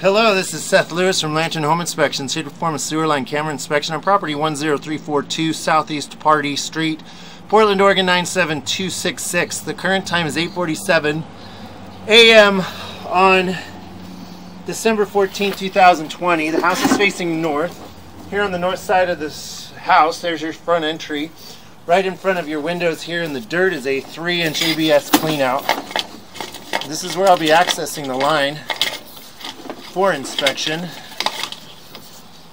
Hello, this is Seth Lewis from Lantern Home Inspections here to perform a sewer line camera inspection on property 10342 Southeast Pardee Street, Portland, Oregon 97266. The current time is 8:47 a.m. on December 14, 2020. The house is facing north. Here on the north side of this house, there's your front entry. Right in front of your windows here in the dirt is a 3-inch ABS cleanout. This is where I'll be accessing the line for inspection.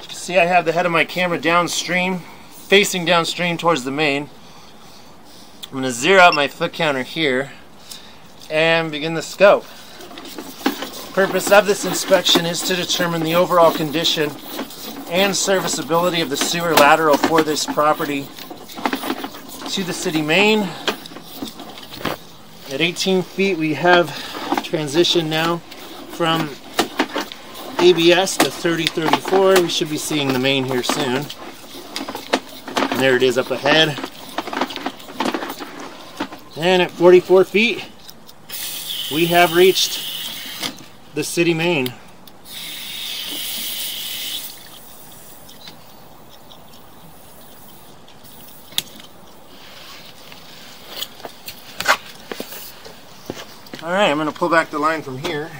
See I have the head of my camera downstream, facing downstream towards the main. I'm going to zero out my foot counter here and begin the scope. Purpose of this inspection is to determine the overall condition and serviceability of the sewer lateral for this property to the city main. At 18 feet we have transition now from ABS to 3034. We should be seeing the main here soon. And there it is up ahead. And at 44 feet, we have reached the city main. All right, I'm going to pull back the line from here.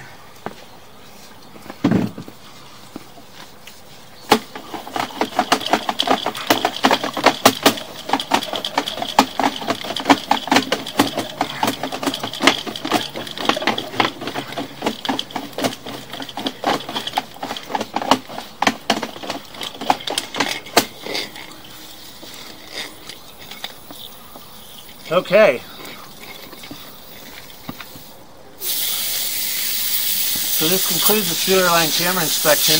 Okay. So this concludes the sewer line camera inspection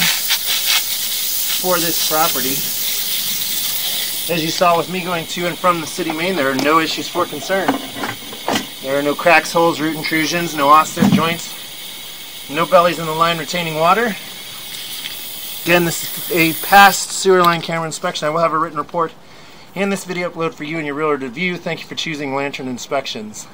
for this property. As you saw with me going to and from the city main, there are no issues for concern. There are no cracks, holes, root intrusions, no offset joints, no bellies in the line retaining water. Again, this is a passed sewer line camera inspection. I will have a written report and this video upload for you and your realtor to view. Thank you for choosing Lantern Inspections.